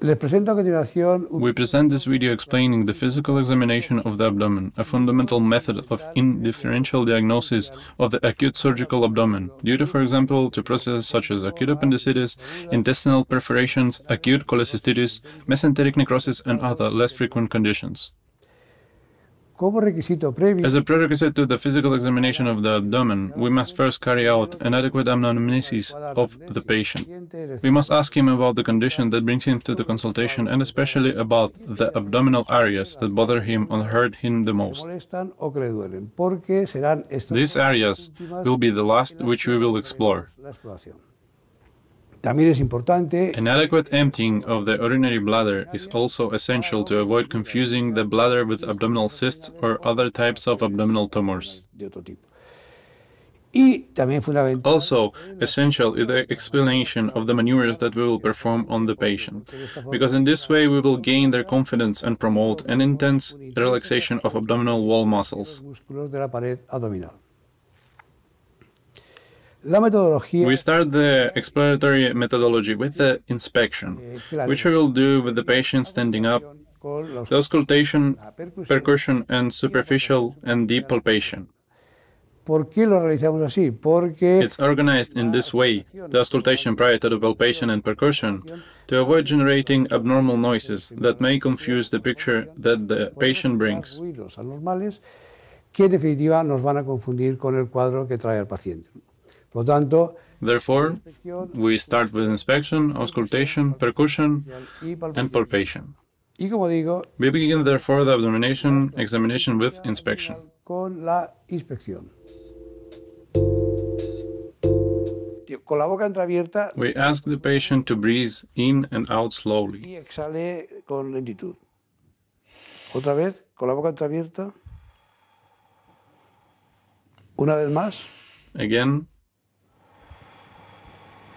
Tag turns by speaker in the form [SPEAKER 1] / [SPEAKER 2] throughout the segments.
[SPEAKER 1] We present this video explaining the physical examination of the abdomen, a fundamental method of indifferential diagnosis of the acute surgical abdomen, due to, for example, to processes such as acute appendicitis, intestinal perforations, acute cholecystitis, mesenteric necrosis, and other less frequent conditions.
[SPEAKER 2] Como requisito previo.
[SPEAKER 1] As a prerequisite to the physical examination of the abdomen, we must first carry out an adequate anamnesis of the patient. We must ask him about the condition that brings him to the consultation and especially about the abdominal areas that bother him or hurt him the most.
[SPEAKER 2] molestan o que le duelen, porque serán estas
[SPEAKER 1] These areas will be the last which we will explore.
[SPEAKER 2] También es importante
[SPEAKER 1] An adequate emptying of the urinary bladder is also essential to avoid confusing the bladder with abdominal cysts or other types of abdominal tumors.
[SPEAKER 2] de otro tipo. Y también fundamental
[SPEAKER 1] Also, essential is the explanation of the maneuvers that we will perform on the patient, because in this way we will gain their confidence and promote an intense relaxation of abdominal wall muscles.
[SPEAKER 2] músculos de la pared abdominal. La metodología
[SPEAKER 1] We start the exploratory methodology with the inspection, eh, which we will do with the patient standing up, the auscultation, percussion, and superficial and deep palpation.
[SPEAKER 2] ¿Por qué lo realizamos así? Porque
[SPEAKER 1] It's organized in this way, the auscultation prior to the palpation and percussion, to avoid generating abnormal noises that may confuse the picture that the patient brings.
[SPEAKER 2] que en definitiva nos van a confundir con el cuadro que trae el paciente. Por lo tanto,
[SPEAKER 1] Therefore, we start with inspection, auscultation, percussion, and palpation.
[SPEAKER 2] y como digo,
[SPEAKER 1] We begin therefore the abdomination examination with inspection.
[SPEAKER 2] con la inspección. Con la
[SPEAKER 1] We ask the patient to breathe in and out slowly.
[SPEAKER 2] y exhale con lentitud. Otra vez, con la boca entreabierta. Una vez más.
[SPEAKER 1] Again,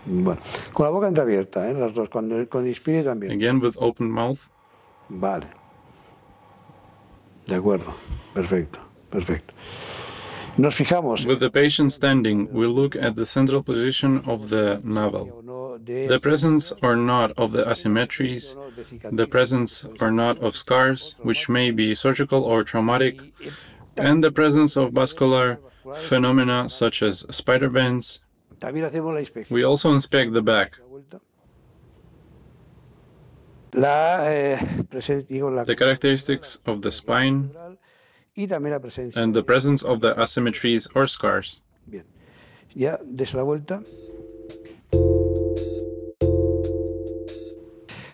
[SPEAKER 2] Bueno, con la boca entreabierta, ¿eh? las dos, cuando, cuando inspire también.
[SPEAKER 1] again with open mouth.
[SPEAKER 2] Vale. De acuerdo. Perfecto. Perfecto. Nos fijamos
[SPEAKER 1] With the patient standing, we look at the central position of the navel.
[SPEAKER 2] o no de,
[SPEAKER 1] The presence or not of the asymmetries,
[SPEAKER 2] o no de cicatriz.
[SPEAKER 1] the presence or not of scars, which may be surgical or traumatic, and the presence of vascular phenomena such as spider veins.
[SPEAKER 2] También hacemos la inspección.
[SPEAKER 1] We also inspect the back,
[SPEAKER 2] La eh,
[SPEAKER 1] the characteristics of the spine,
[SPEAKER 2] y también la presencia.
[SPEAKER 1] and the presence of the asymmetries or scars.
[SPEAKER 2] Bien. Ya, des la vuelta.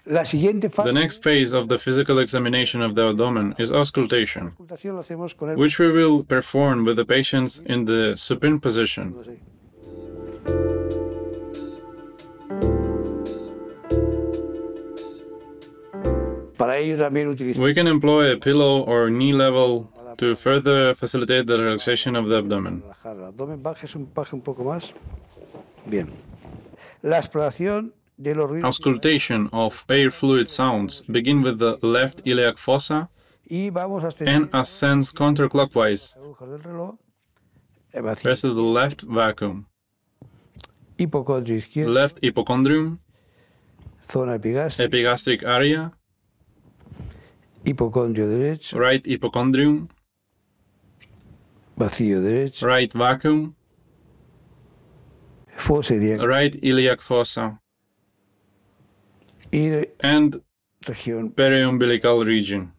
[SPEAKER 2] La siguiente fase
[SPEAKER 1] The next phase of the physical examination of the abdomen is auscultation,
[SPEAKER 2] de auscultación lo hacemos con el
[SPEAKER 1] which we will perform with the patients in the supine position. We can employ a pillow or knee level to further facilitate the relaxation of the abdomen.
[SPEAKER 2] relajar el abdomen, bajes un, baje un poco más. Bien. La exploración de los ruidos
[SPEAKER 1] Auscultation of air fluid sounds begin with the left iliac fossa
[SPEAKER 2] y vamos a hacer
[SPEAKER 1] and ascends counterclockwise
[SPEAKER 2] agujas del reloj. vacío.
[SPEAKER 1] versus the left vacuum,
[SPEAKER 2] Izquierdo,
[SPEAKER 1] left hypochondrium,
[SPEAKER 2] zona epigástrica,
[SPEAKER 1] epigastric area,
[SPEAKER 2] hipocondrio derecho,
[SPEAKER 1] right hypochondrium,
[SPEAKER 2] vacío derecho,
[SPEAKER 1] right vacuum,
[SPEAKER 2] fosa ilíaca
[SPEAKER 1] right iliac fossa, and
[SPEAKER 2] región
[SPEAKER 1] periumbilical region.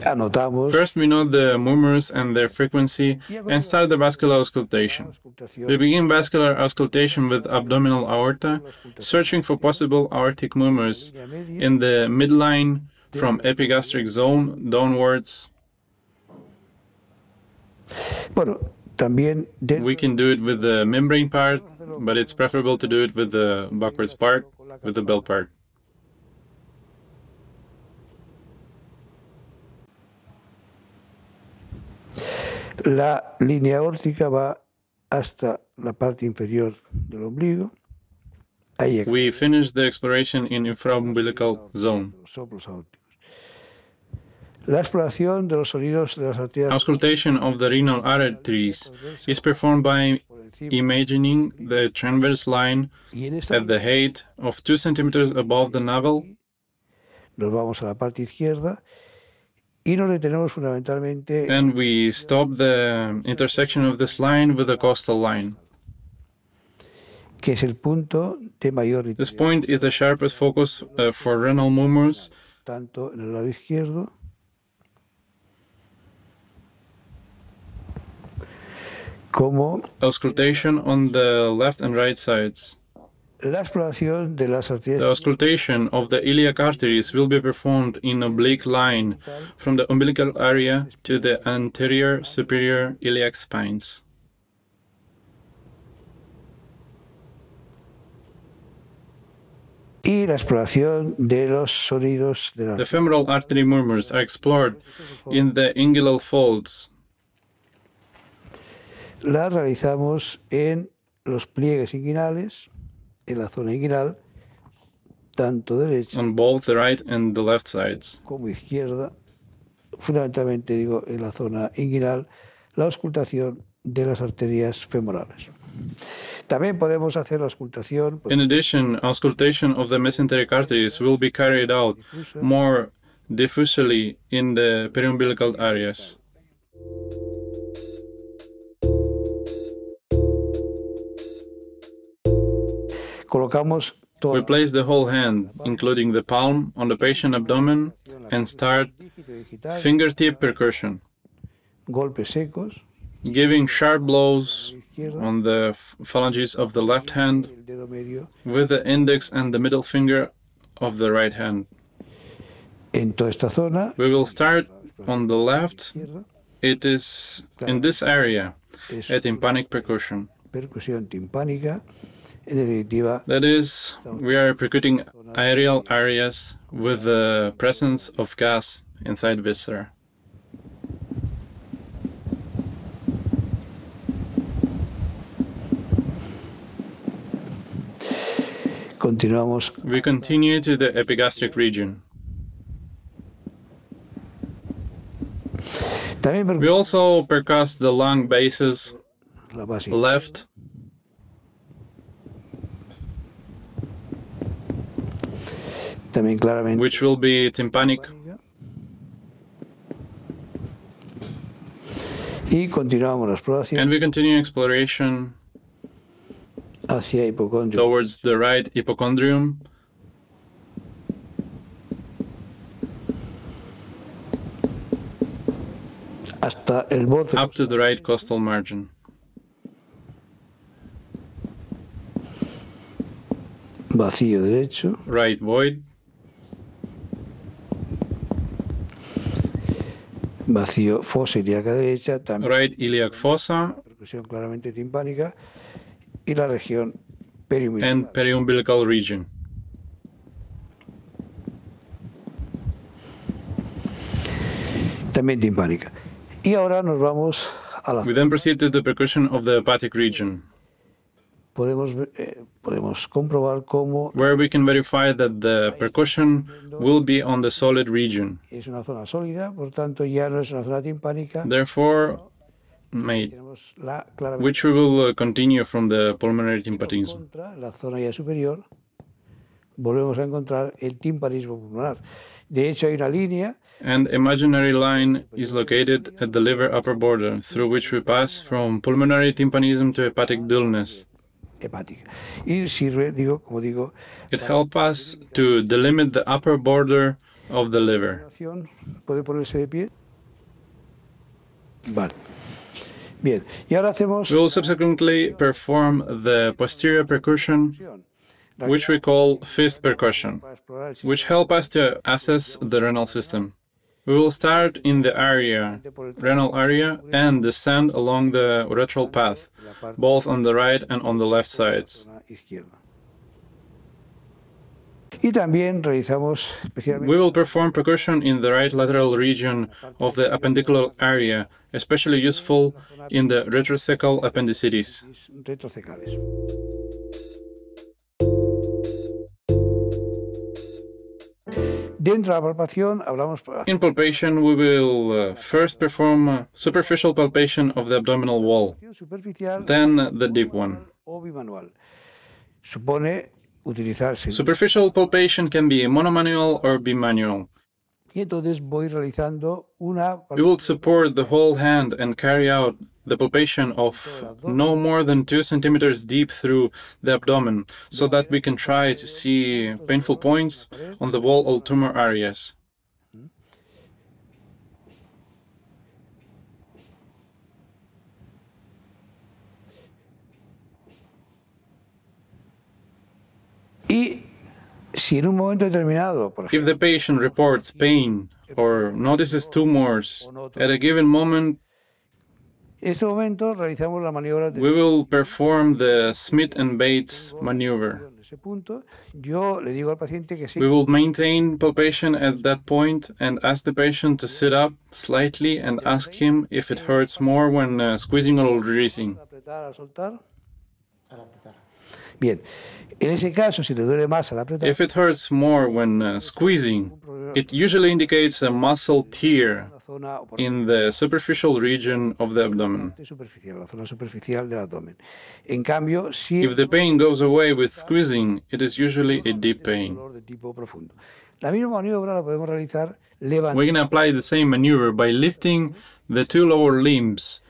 [SPEAKER 2] Anotamos.
[SPEAKER 1] First, we note the murmurs and their frequency and start the vascular auscultation. We begin vascular auscultation with abdominal aorta, searching for possible aortic murmurs in the midline from epigastric zone downwards.
[SPEAKER 2] Bueno, también dentro
[SPEAKER 1] We can do it with the membrane part, but it's preferable to do it with the backwards part, with the bell part.
[SPEAKER 2] La línea aórtica va hasta la parte inferior del ombligo. Ahí
[SPEAKER 1] we finished the exploration in infraumbilical zone.
[SPEAKER 2] Los soplos aórticos. La exploración de los sonidos de las arterias
[SPEAKER 1] Auscultation of the renal arteries is performed by imagining the transverse line
[SPEAKER 2] y en esta
[SPEAKER 1] at the height of 2 centimeters above the navel.
[SPEAKER 2] Nos vamos a la parte izquierda y nos detenemos fundamentalmente
[SPEAKER 1] and we stop the intersection of this line with the costal line.
[SPEAKER 2] que es el punto de mayor
[SPEAKER 1] This point is the sharpest focus uh, for renal murmurs
[SPEAKER 2] tanto en el lado izquierdo como
[SPEAKER 1] auscultation on the left and right sides. The auscultation of the iliac arteries will be performed in oblique line from the umbilical area to the anterior superior iliac spines.
[SPEAKER 2] y la exploración de los sonidos de
[SPEAKER 1] The
[SPEAKER 2] las
[SPEAKER 1] femoral artery murmurs are explored in the inguinal folds.
[SPEAKER 2] las realizamos en los pliegues inguinales, en la zona inguinal, tanto derecha
[SPEAKER 1] on both the right and the left sides.
[SPEAKER 2] como izquierda, fundamentalmente digo en la zona inguinal, la auscultación de las arterias femorales. También podemos hacer la auscultación pues,
[SPEAKER 1] In addition, auscultation of the mesenteric arteries will be carried out more diffusely in the periumbilical areas.
[SPEAKER 2] Colocamos
[SPEAKER 1] We place the whole hand, including the palm, on the patient abdomen and start fingertip percussion,
[SPEAKER 2] golpes secos,
[SPEAKER 1] giving sharp blows on the phalanges of the left hand
[SPEAKER 2] el dedo medio.
[SPEAKER 1] with the index and the middle finger of the right hand.
[SPEAKER 2] en toda esta zona,
[SPEAKER 1] We will start on the left. It is in this area, a tympanic percussion.
[SPEAKER 2] Percusión timpánica, en definitiva,
[SPEAKER 1] That is, we are percuting aerial areas with the presence of gas inside viscera.
[SPEAKER 2] continuamos
[SPEAKER 1] We continue to the epigastric region. We also percuss the lung bases left,
[SPEAKER 2] también claramente.
[SPEAKER 1] Which will be tympanic,
[SPEAKER 2] y continuamos la exploración
[SPEAKER 1] and we continue exploration
[SPEAKER 2] hacia hipocondrio
[SPEAKER 1] towards the right hypochondrium
[SPEAKER 2] hasta el borde.
[SPEAKER 1] Up to the right costal margin.
[SPEAKER 2] vacío derecho,
[SPEAKER 1] Right void,
[SPEAKER 2] vacío fosa ilíaca derecha, también
[SPEAKER 1] right iliac fossa,
[SPEAKER 2] percusión claramente timpánica y la región periumbilical.
[SPEAKER 1] and periumbilical region.
[SPEAKER 2] también timpánica. Y ahora nos vamos a la
[SPEAKER 1] We then proceed to the percussion of the hepatic region,
[SPEAKER 2] podemos eh, podemos comprobar cómo
[SPEAKER 1] where we can verify that the percussion will be on the solid region.
[SPEAKER 2] es una zona sólida, por tanto ya no es una zona timpánica,
[SPEAKER 1] Therefore, made, which we will uh, continue from the pulmonary tympanism.
[SPEAKER 2] contra, la zona ya superior, volvemos a encontrar el timpanismo pulmonar. De hecho hay una línea
[SPEAKER 1] And imaginary line is located at the liver upper border, through which we pass from pulmonary tympanism to hepatic dullness.
[SPEAKER 2] Hepática y sirve, digo, como digo,
[SPEAKER 1] It helps us to delimit the upper border of the liver.
[SPEAKER 2] ¿Puede ponerse de pie? Vale. Bien, y ahora hacemos
[SPEAKER 1] We will subsequently perform the posterior percussion, which we call fist percussion,
[SPEAKER 2] para explorar el sistema
[SPEAKER 1] which help us to assess the renal system. We will start in the area, renal area, and descend along the uretral path,
[SPEAKER 2] de la parte
[SPEAKER 1] both on the right and on the left sides.
[SPEAKER 2] zona izquierda. Y también realizamos especialmente
[SPEAKER 1] We will perform percussion in the right lateral region of the appendicular area, especially useful in the retrocecal appendicitis.
[SPEAKER 2] Dentro de la palpación hablamos
[SPEAKER 1] In palpation, we will uh, first perform superficial palpation of the abdominal wall, then the deep one.
[SPEAKER 2] o bimanual. Supone utilizar sen-
[SPEAKER 1] Superficial palpation can be monomanual or bimanual.
[SPEAKER 2] y entonces voy realizando una
[SPEAKER 1] We will support the whole hand and carry out the palpation of no more than 2 centimeters deep through the abdomen so that we can try to see painful points on the wall or tumor areas.
[SPEAKER 2] y si en un momento determinado, por ejemplo,
[SPEAKER 1] If the patient reports pain or notices tumors at a given moment,
[SPEAKER 2] en este momento realizamos la maniobra de
[SPEAKER 1] we will perform the Smith and Bates maneuver.
[SPEAKER 2] en ese punto, yo le digo al paciente que sí
[SPEAKER 1] We will maintain palpation at that point and ask the patient to sit up slightly and ask him if it hurts more when uh, squeezing or releasing.
[SPEAKER 2] apretar al soltar. Bien, en ese caso, si le duele más al apretar,
[SPEAKER 1] If it hurts more when uh, squeezing, it usually indicates a muscle tear in the superficial region of the abdomen. If the pain goes away with squeezing, it is usually a deep pain. We can apply the same maneuver by lifting the two lower limbs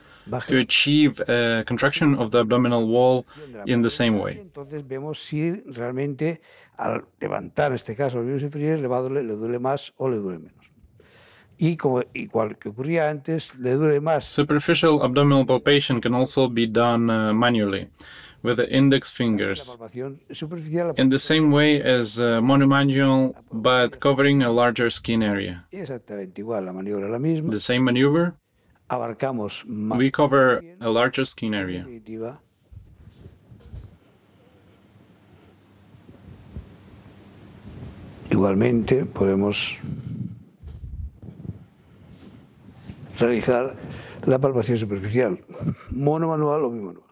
[SPEAKER 1] to achieve a contraction of the abdominal wall in the same way.
[SPEAKER 2] Entonces vemos si realmente al levantar, en este caso, el miembro inferior, le, va a doler- le duele más o le duele menos. Y como igual que ocurría antes, le duele más
[SPEAKER 1] Superficial abdominal palpation can also be done uh, manually with the index fingers in the same way as uh, monomanual but covering a larger skin area.
[SPEAKER 2] exactamente igual, la maniobra la misma,
[SPEAKER 1] The same maneuver,
[SPEAKER 2] abarcamos más
[SPEAKER 1] we cover a larger skin area.
[SPEAKER 2] Igualmente podemos realizar la palpación superficial, monomanual o bimanual.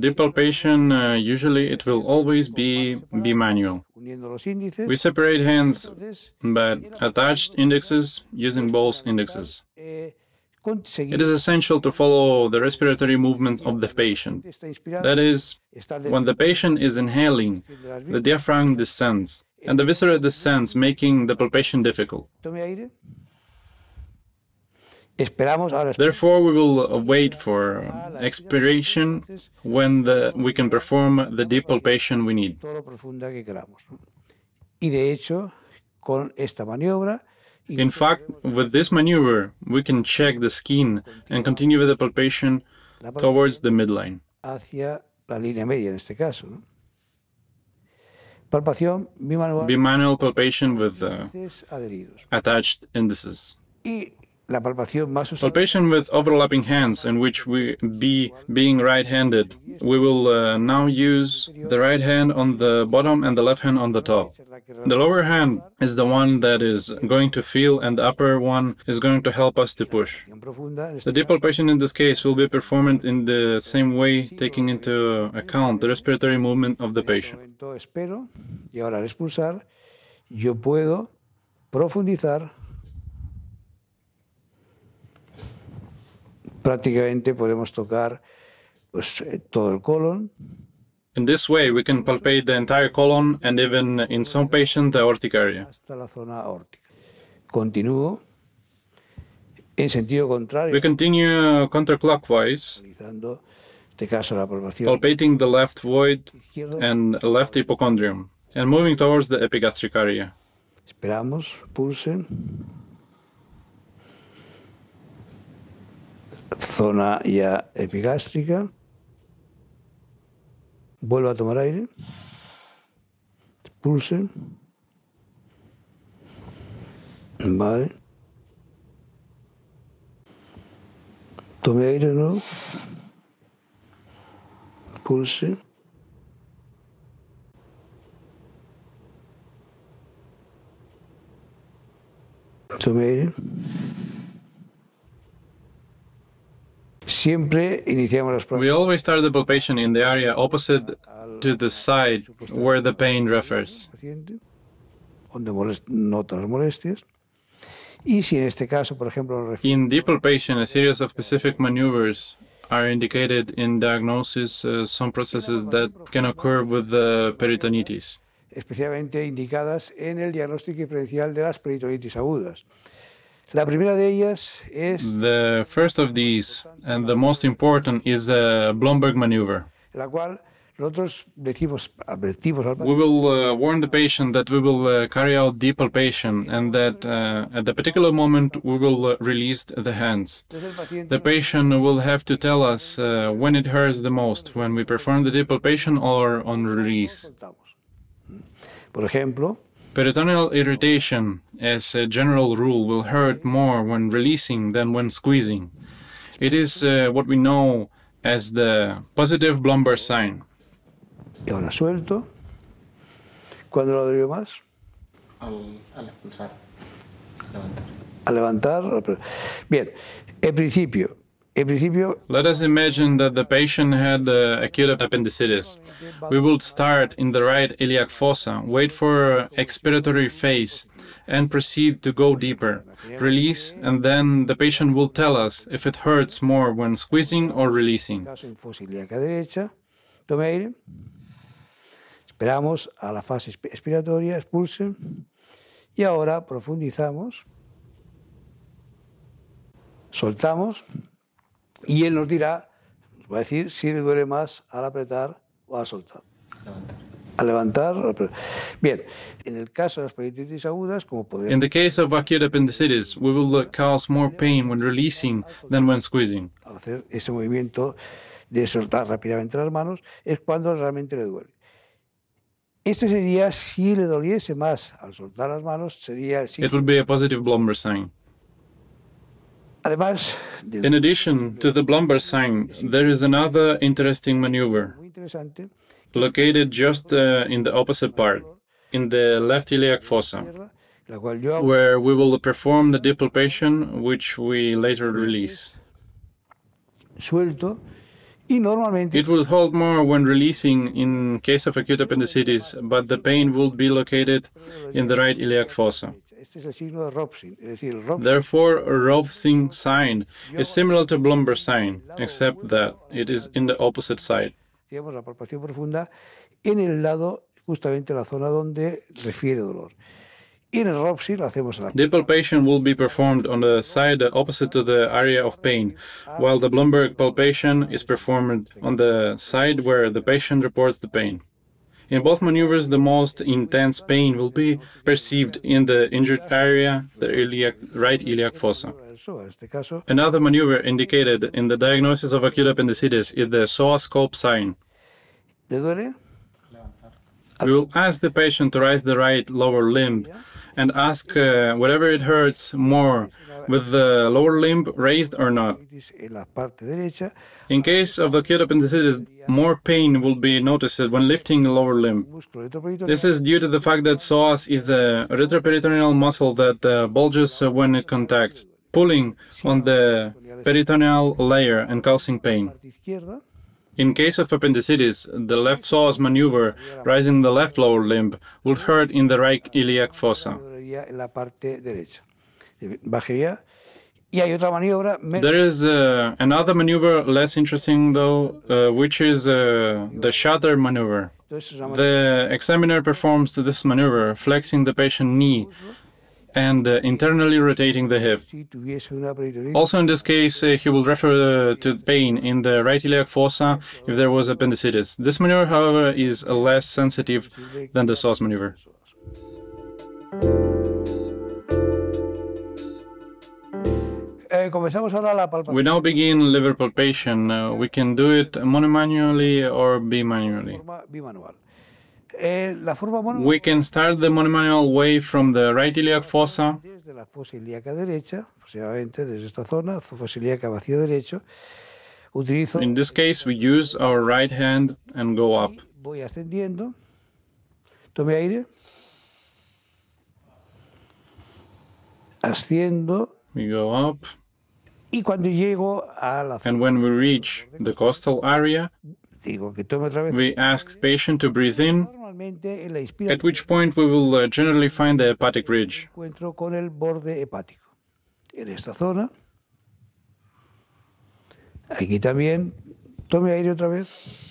[SPEAKER 1] Deep palpation, uh, usually it will always be
[SPEAKER 2] los índices.
[SPEAKER 1] We separate hands but attached indexes using both indexes.
[SPEAKER 2] eh,
[SPEAKER 1] It is essential to follow the respiratory movement of the patient. That is, when the patient is inhaling, the diaphragm descends and the viscera descends, making the palpation difficult.
[SPEAKER 2] tome aire. Esperamos ahora
[SPEAKER 1] Therefore, we will uh, wait for uh, expiration when the, we can perform the deep palpation we need.
[SPEAKER 2] todo lo profunda que queramos. ¿no? Y de hecho, con esta maniobra,
[SPEAKER 1] In fact, with this maneuver, we can check the skin and continue with the palpation towards the midline.
[SPEAKER 2] hacia la línea media en este caso. ¿no? Palpación bimanual,
[SPEAKER 1] Bimanual palpation with uh, attached indices.
[SPEAKER 2] Y la palpación más usada
[SPEAKER 1] Palpation with overlapping hands, in which we be being right-handed. We will uh, now use the right hand on the bottom and the left hand on the top.
[SPEAKER 2] es la que
[SPEAKER 1] The lower hand is the one that is going to feel, and the upper one is going to help us to push.
[SPEAKER 2] relación profunda, en
[SPEAKER 1] The deep palpation in this case will be performed in the same way, taking into account the respiratory movement of the patient.
[SPEAKER 2] momento espero y ahora al expulsar yo puedo profundizar prácticamente podemos tocar pues eh, todo el colon.
[SPEAKER 1] In this way, we can palpate the entire colon and even, in some patients, the aortic area.
[SPEAKER 2] hasta la zona aórtica. Continúo. En sentido contrario.
[SPEAKER 1] We continue counterclockwise,
[SPEAKER 2] este caso la palpación
[SPEAKER 1] palpating the left void and left hypochondrium, and moving towards the epigastric area.
[SPEAKER 2] esperamos pulsen zona ya epigástrica vuelvo a tomar aire pulsen vale tome aire de nuevo pulse tome aire
[SPEAKER 1] We always start the palpation in the area opposite to the side where the pain refers.
[SPEAKER 2] paciente, donde nota las molestias. Y si en este caso, por ejemplo,
[SPEAKER 1] In deep palpation, a series of specific maneuvers are indicated in diagnosis uh, some processes that can occur with the peritonitis.
[SPEAKER 2] especialmente indicadas en el diagnóstico diferencial de las peritonitis agudas.
[SPEAKER 1] The first of these, and the most important, is the Blumberg maneuver.
[SPEAKER 2] la cual nosotros decimos, advertimos al
[SPEAKER 1] We will uh, warn the patient that we will uh, carry out deep palpation and that uh, at the particular moment we will uh, release the hands.
[SPEAKER 2] Entonces el paciente
[SPEAKER 1] The patient will have to tell us uh, when it hurts the most, when we perform the deep palpation or on release.
[SPEAKER 2] Por ejemplo,
[SPEAKER 1] Peritoneal irritation, as a general rule, will hurt more when releasing than when squeezing. It is uh, what we know as the positive Blumberg sign.
[SPEAKER 2] y ahora suelto. ¿Cuándo lo doy más?
[SPEAKER 3] al, al expulsar, levantar.
[SPEAKER 2] A levantar. Bien, en principio
[SPEAKER 1] Let us imagine that the patient had uh, acute appendicitis. We will start in the right iliac fossa, wait for expiratory phase, and proceed to go deeper. Release, and then the patient will tell us if it hurts more when squeezing or releasing.
[SPEAKER 2] caso en fosa ilíaca derecha, tome aire, esperamos a la fase expiratoria, expulse, y ahora profundizamos, soltamos, y él nos dirá, nos va a decir si le duele más al apretar o al soltar. Al levantar, bien, en el caso de las peritonitis agudas, como podemos
[SPEAKER 1] In the case of acute appendicitis, we will cause more pain when releasing than when squeezing.
[SPEAKER 2] al hacer ese movimiento de soltar rápidamente las manos, es cuando realmente le duele. Este sería, si le doliese más al soltar las manos, sería el
[SPEAKER 1] It would be a positive lumbar sign. In addition to the sign, there is another interesting maneuver located just uh, in the opposite part, in the left iliac fossa,
[SPEAKER 2] izquierda, la cual yo hago
[SPEAKER 1] where we will perform the deep which we later release.
[SPEAKER 2] suelto y normalmente
[SPEAKER 1] It will hold more when releasing in case of acute appendicitis, but the pain will be located in the right iliac fossa.
[SPEAKER 2] Este es el signo de Rovsing, es decir, Rovsing
[SPEAKER 1] Therefore, a Rovsing sign is similar to Blumberg sign, except that it is in the opposite side.
[SPEAKER 2] digamos, la palpación profunda en el lado, justamente la zona donde refiere dolor. Y en el lo hacemos a
[SPEAKER 1] Deep palpation will be performed on the side opposite to the area of pain, while the Blumberg palpation is performed on the side where the patient reports the pain. In both maneuvers, the most intense pain will be perceived in the injured area, the iliac, right iliac fossa.
[SPEAKER 2] el psoas. En este caso,
[SPEAKER 1] Another maneuver indicated in the diagnosis of acute appendicitis is the psoascope sign. We will ask the patient to raise the right lower limb and ask uh, whatever it hurts more, with the lower limb raised or not. In case of acute appendicitis, more pain will be noticed when lifting the lower limb. This is due to the fact that psoas is a retroperitoneal muscle that uh, bulges when it contacts, pulling on the peritoneal layer and causing pain. In case of appendicitis, the left psoas maneuver, raising the left lower limb, would hurt in the right iliac fossa.
[SPEAKER 2] En la parte derecha. Bajaría. Y hay otra maniobra,
[SPEAKER 1] There is uh, another maneuver less interesting though, uh, which is uh, the shutter maneuver.
[SPEAKER 2] entonces es una
[SPEAKER 1] The examiner performs this maneuver, flexing the patient knee and uh, internally rotating the hip.
[SPEAKER 2] si tuviese una peritonitis,
[SPEAKER 1] Also, in this case, uh, he will refer uh, to pain in the right iliac fossa if there was appendicitis. This maneuver, however, is less sensitive than the psoas maneuver.
[SPEAKER 2] Comenzamos ahora la palpación
[SPEAKER 1] We now begin liver palpation. Uh, we can do it monomanually or bimanually.
[SPEAKER 2] forma bimanual. Eh, la forma mono
[SPEAKER 1] We can start the monomanual way from the right iliac fossa
[SPEAKER 2] desde la fosa ilíaca derecha, aproximadamente desde esta zona, fosa ilíaca vacío derecho, utilizo,
[SPEAKER 1] In this case, we use our right hand and go up.
[SPEAKER 2] voy ascendiendo, tome aire, asciendo
[SPEAKER 1] We go up And when we reach the costal area,
[SPEAKER 2] digo que tome otra vez.
[SPEAKER 1] we ask the patient to breathe in,
[SPEAKER 2] Normalmente en la
[SPEAKER 1] at which point we will uh, generally find the hepatic ridge.
[SPEAKER 2] encuentro con el borde hepático. En esta zona. Aquí también. Tome aire otra vez.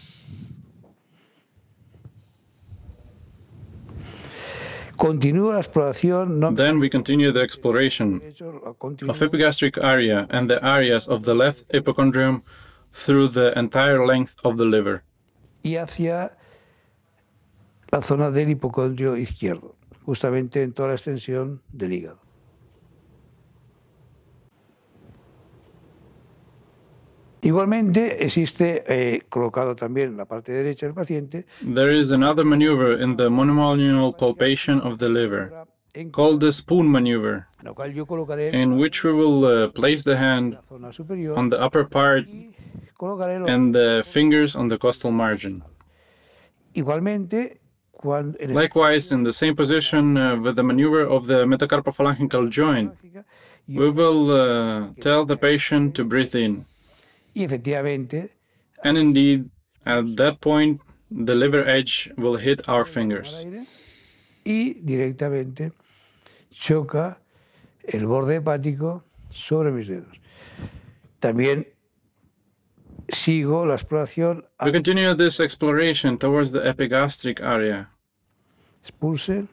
[SPEAKER 2] Continúo la exploración. No
[SPEAKER 1] Then we continue the exploration of epigastric area and the areas of the left hypochondrium through the entire length of the liver.
[SPEAKER 2] y hacia la zona del hipocondrio izquierdo, justamente en toda la extensión del hígado. Igualmente existe eh, colocado también en la parte derecha del paciente
[SPEAKER 1] There is another maneuver in the monomanual palpation of the liver, called the spoon maneuver,
[SPEAKER 2] la cual yo colocaré
[SPEAKER 1] in which we will uh, place the hand
[SPEAKER 2] la zona superior
[SPEAKER 1] on the upper part
[SPEAKER 2] y colocaré los-
[SPEAKER 1] and the fingers on the costal margin.
[SPEAKER 2] igualmente
[SPEAKER 1] Likewise, in the same position uh, with the maneuver of the metacarpophalangeal joint, we will uh, tell the patient to breathe in.
[SPEAKER 2] Y efectivamente
[SPEAKER 1] And indeed, at that point, the liver edge will hit our fingers.
[SPEAKER 2] y directamente choca el borde hepático sobre mis dedos. También sigo la exploración
[SPEAKER 1] We continue this exploration towards the epigastric area
[SPEAKER 2] expulse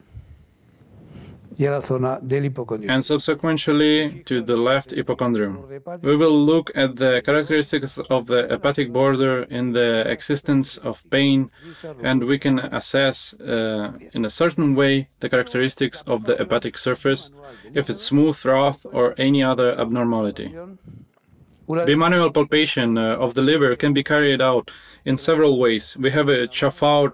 [SPEAKER 1] and subsequently to the left hypochondrium. We will look at the characteristics of the hepatic border in the existence of pain, and we can assess uh, in a certain way the characteristics of the hepatic surface, if it's smooth, rough, or any other abnormality. The manual palpation uh, of the liver can be carried out in several ways. We have a Chauffard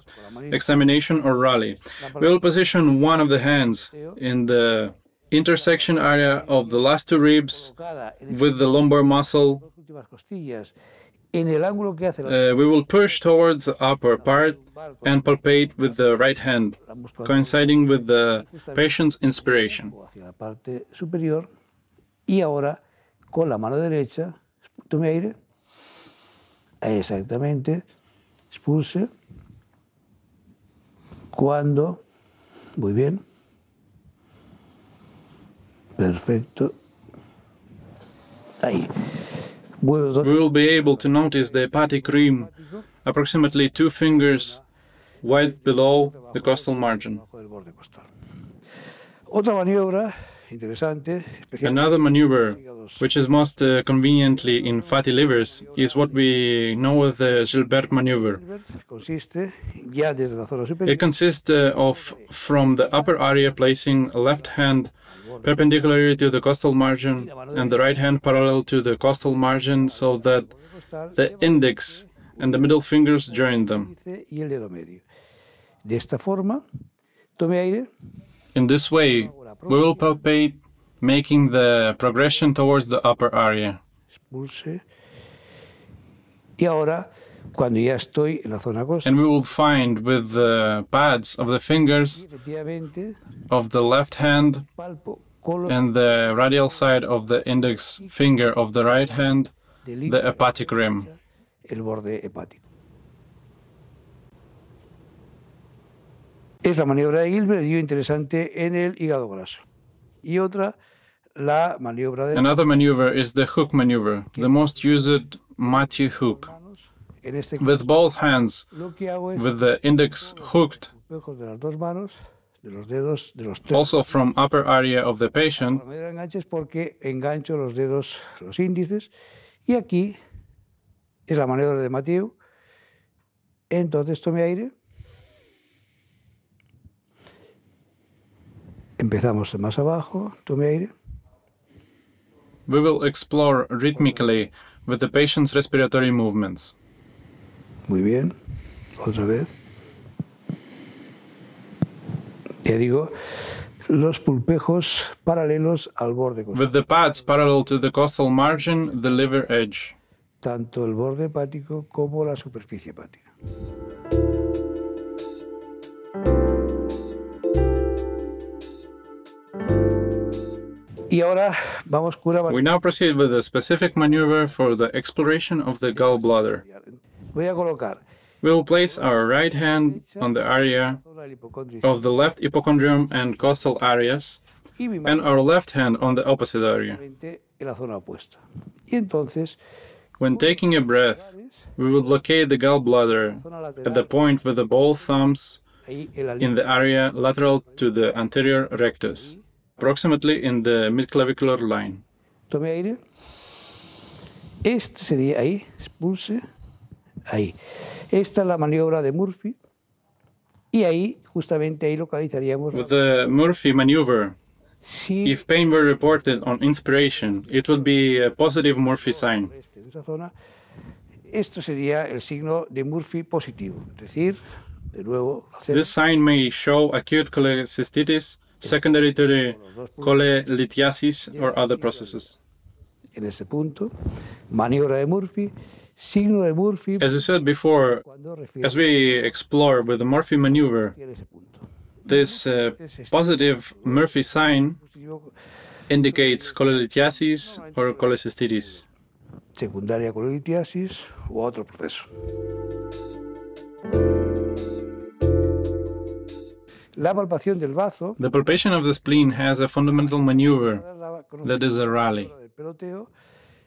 [SPEAKER 1] examination or rally. We will position one of the hands in the intersection area of the last two ribs with the lumbar muscle.
[SPEAKER 2] las últimas costillas en el ángulo que hace la,
[SPEAKER 1] Uh, we will push towards the upper part and palpate with the right hand, coinciding with the patient's inspiration.
[SPEAKER 2] Hacia la parte superior y ahora con la mano derecha tome aire exactamente expulse. Cuando muy bien. Perfecto. Ahí.
[SPEAKER 1] We will be able to notice the hepatic rim approximately two fingers wide below the costal margin.
[SPEAKER 2] debajo del borde costal otra maniobra
[SPEAKER 1] Another maneuver, which is most uh, conveniently in fatty livers, is what we know as the Gilbert maneuver.
[SPEAKER 2] consiste ya desde la zona
[SPEAKER 1] It consists uh, of, from the upper area, placing left hand perpendicularly to the costal margin and the right hand parallel to the costal margin so that the index and the middle fingers join them.
[SPEAKER 2] índice y el dedo medio. De esta forma, tome aire,
[SPEAKER 1] In this way, we will palpate, making the progression towards the upper area.
[SPEAKER 2] expulse. Y ahora, cuando ya estoy en la zona costal,
[SPEAKER 1] And we will find with the pads of the fingers of the left hand
[SPEAKER 2] palpo con los
[SPEAKER 1] and the radial side of the index finger of the right hand the hepatic rim.
[SPEAKER 2] El borde hepático. Es la maniobra de Gilbert, digo, interesante en el hígado graso. Y otra, la maniobra de
[SPEAKER 1] Another maneuver is the hook maneuver, the most used Matthew hook.
[SPEAKER 2] este
[SPEAKER 1] With both hands, with the index hooked, also from upper area of the patient,
[SPEAKER 2] porque engancho los dedos, los índices, y aquí es la maniobra de Mateo. Entonces tome aire. Empezamos más abajo, tome aire.
[SPEAKER 1] we will explore rhythmically with the patient's respiratory movements.
[SPEAKER 2] Muy bien. Otra vez. Ya digo, los pulpejos paralelos al borde, costal.
[SPEAKER 1] With the pads parallel to the costal margin, the liver edge.
[SPEAKER 2] tanto el borde hepático como la superficie hepática. Y ahora vamos cura.
[SPEAKER 1] We now proceed with a specific maneuver for the exploration of the gallbladder.
[SPEAKER 2] Voy a colocar
[SPEAKER 1] We will place our right hand on the area
[SPEAKER 2] zona del hipocondrio
[SPEAKER 1] of the left hypochondrium and costal areas, and our left hand on the opposite area.
[SPEAKER 2] en la zona opuesta. Y entonces,
[SPEAKER 1] When taking a breath, we would locate the gallbladder at the point with the both thumbs
[SPEAKER 2] ahí en la
[SPEAKER 1] in the area lateral to the anterior rectus, approximately in the midclavicular line.
[SPEAKER 2] Tome aire. Este sería ahí, expulse, ahí. Esta es la maniobra de Murphy. Y ahí, justamente ahí localizaríamos
[SPEAKER 1] With the Murphy maneuver,
[SPEAKER 2] si
[SPEAKER 1] if pain were reported on inspiration, it would be a positive Murphy sign.
[SPEAKER 2] esa zona. Esto sería el signo de Murphy positivo. Es decir, de nuevo, hacer
[SPEAKER 1] This sign may show acute cholecystitis secondary to the cholelithiasis or other processes.
[SPEAKER 2] en ese punto. Maniobra de Murphy, signo de Murphy
[SPEAKER 1] As we said before, as we explore with the Murphy maneuver,
[SPEAKER 2] en ese punto.
[SPEAKER 1] this uh, positive Murphy sign indicates cholelithiasis or cholecystitis.
[SPEAKER 2] secundaria colelitiasis u otro proceso. La palpación del bazo
[SPEAKER 1] The palpation of the spleen has a fundamental maneuver that is a rally.
[SPEAKER 2] del peloteo.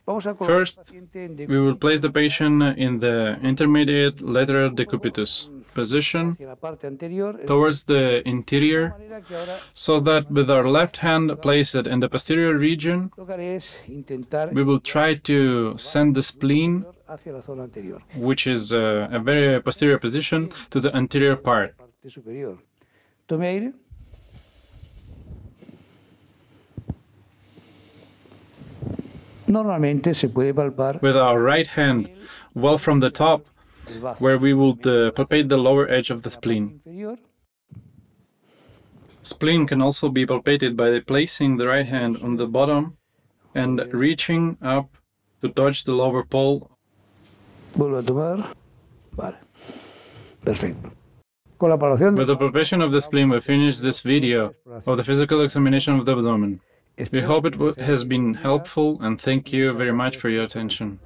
[SPEAKER 2] Vamos a colocar al
[SPEAKER 1] First,
[SPEAKER 2] paciente en de-
[SPEAKER 1] We will place the patient in the intermediate lateral decubitus position
[SPEAKER 2] hacia la parte anterior de
[SPEAKER 1] towards the interior
[SPEAKER 2] manera que ahora
[SPEAKER 1] so that with our left hand placed in the posterior region,
[SPEAKER 2] lo que haré es intentar
[SPEAKER 1] we will try to send the spleen,
[SPEAKER 2] hacia la zona anterior,
[SPEAKER 1] which is uh, a very posterior position, to the anterior part.
[SPEAKER 2] Parte superior. Tome. Normalmente se puede palpar
[SPEAKER 1] With our right hand, well from the top, where we would uh, palpate the lower edge of the spleen. Spleen can also be palpated by placing the right hand on the bottom and reaching up to touch the lower pole.
[SPEAKER 2] Vuelvo a tomar. Vale. Perfecto.
[SPEAKER 1] With the palpation of the spleen, we finish this video of the physical examination of the abdomen. We hope it has been helpful and thank you very much for your attention.